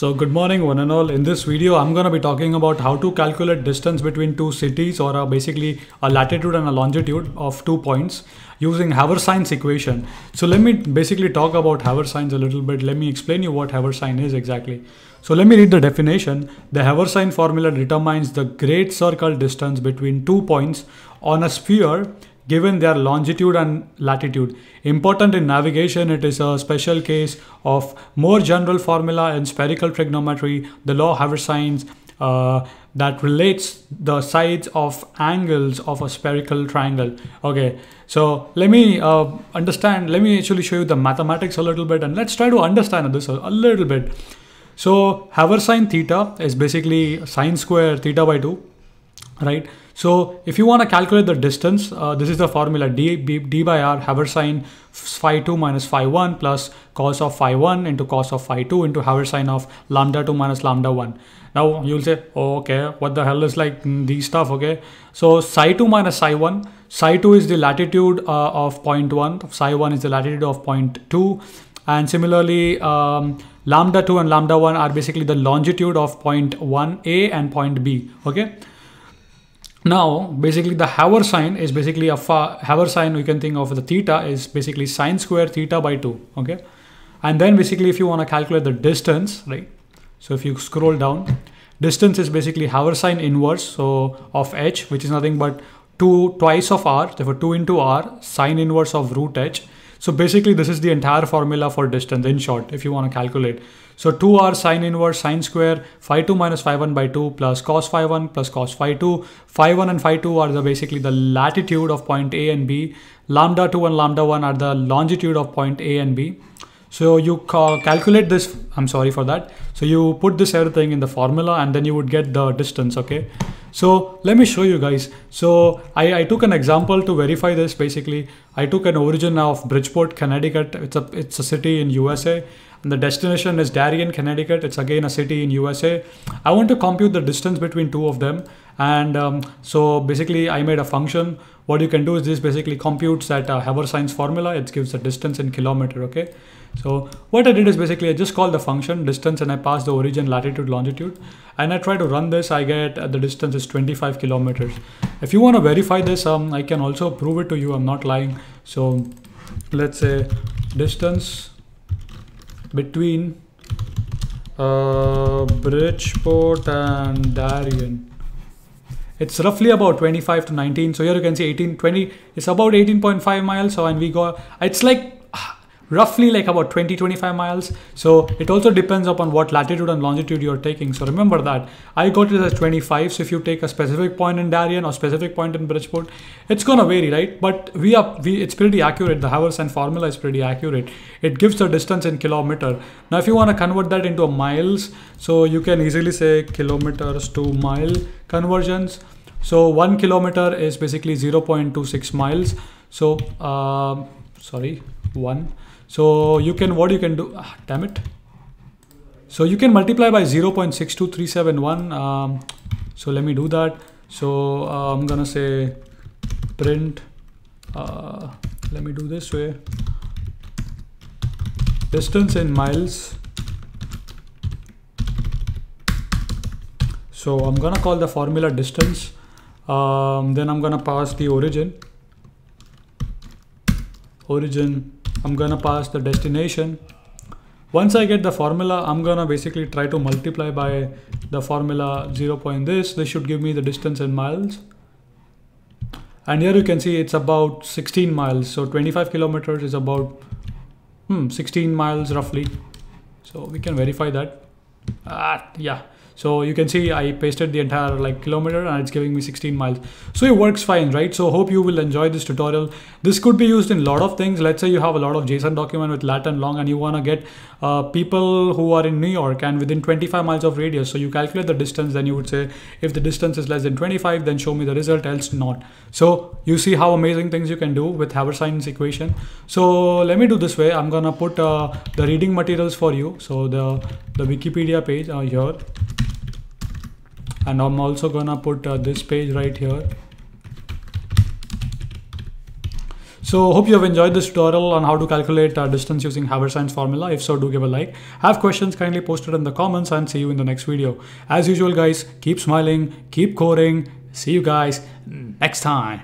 So good morning one and all. In this video, I'm going to be talking about how to calculate distance between two cities or uh, basically a latitude and a longitude of two points using Haversine's equation. So let me basically talk about Haversine's a little bit. Let me explain you what Haversine is exactly. So let me read the definition. The Haversine formula determines the great circle distance between two points on a sphere given their longitude and latitude. Important in navigation, it is a special case of more general formula in spherical trigonometry, the law Haversine's uh, that relates the sides of angles of a spherical triangle. Okay, so let me uh, understand, let me actually show you the mathematics a little bit and let's try to understand this a, a little bit. So Haversine theta is basically sine square theta by 2, right? So if you want to calculate the distance, uh, this is the formula d, b, d by r Haversine phi 2 minus phi 1 plus cos of phi 1 into cos of phi 2 into Haversine of lambda 2 minus lambda 1. Now you'll say, oh, okay, what the hell is like these stuff, okay? So psi 2 minus psi 1, psi 2 is the latitude uh, of point 1, psi 1 is the latitude of point 2 and similarly um, lambda 2 and lambda 1 are basically the longitude of point 1a and point b, okay? Now, basically the Haversine is basically a Haversine we can think of the theta is basically sine square theta by 2, okay? And then basically if you want to calculate the distance, right? So if you scroll down, distance is basically Haversine inverse so of h, which is nothing but 2 twice of r, therefore 2 into r, sine inverse of root h. So basically this is the entire formula for distance in short, if you want to calculate. So 2r sine inverse sine square phi 2 minus phi 1 by 2 plus cos phi 1 plus cos phi 2. Phi 1 and phi 2 are the basically the latitude of point A and B. Lambda 2 and lambda 1 are the longitude of point A and B. So you calculate this, I'm sorry for that. So you put this everything in the formula and then you would get the distance, okay? So let me show you guys. So I, I took an example to verify this basically. I took an origin of Bridgeport, Connecticut. It's a, it's a city in USA and the destination is Darien, Connecticut. It's again a city in USA. I want to compute the distance between two of them. And um, so basically I made a function. What you can do is this basically computes that uh, formula. It gives the distance in kilometer, okay? So what I did is basically I just call the function distance and I pass the origin, latitude, longitude. And I try to run this, I get uh, the distance is 25 kilometers. If you want to verify this, um, I can also prove it to you. I'm not lying. So let's say distance between uh, Bridgeport and Darien. It's roughly about 25 to 19. So here you can see 18, 20. It's about 18.5 miles. So and we go. It's like roughly like about 20 25 miles. So it also depends upon what latitude and longitude you're taking. So remember that i got it as 25 so if you take a specific point in darien or specific point in bridgeport it's gonna vary right? But we are we it's pretty accurate. The Haversine formula is pretty accurate. It gives the distance in kilometer. Now if you want to convert that into miles so you can easily say kilometers to mile conversions. So one kilometer is basically 0.26 miles. So uh, sorry one so you can, what you can do, ah, damn it. So you can multiply by 0.62371. Um, so let me do that. So uh, I'm gonna say print, uh, let me do this way. Distance in miles. So I'm gonna call the formula distance. Um, then I'm gonna pass the origin. Origin I'm gonna pass the destination. Once I get the formula, I'm gonna basically try to multiply by the formula 0 point this. This should give me the distance in miles. And here you can see it's about 16 miles. So 25 kilometers is about hmm, 16 miles roughly. So we can verify that. Ah, yeah. So you can see I pasted the entire like kilometer and it's giving me 16 miles. So it works fine, right? So hope you will enjoy this tutorial. This could be used in a lot of things. Let's say you have a lot of JSON document with lat and long and you want to get uh, people who are in New York and within 25 miles of radius. So you calculate the distance, then you would say if the distance is less than 25, then show me the result, else not. So you see how amazing things you can do with Haversine's equation. So let me do this way. I'm gonna put uh, the reading materials for you. So the, the Wikipedia page uh, here and I'm also gonna put uh, this page right here So hope you have enjoyed this tutorial on how to calculate uh, distance using Haversine's formula. If so, do give a like. Have questions, kindly post it in the comments and see you in the next video. As usual guys, keep smiling, keep coding. See you guys next time.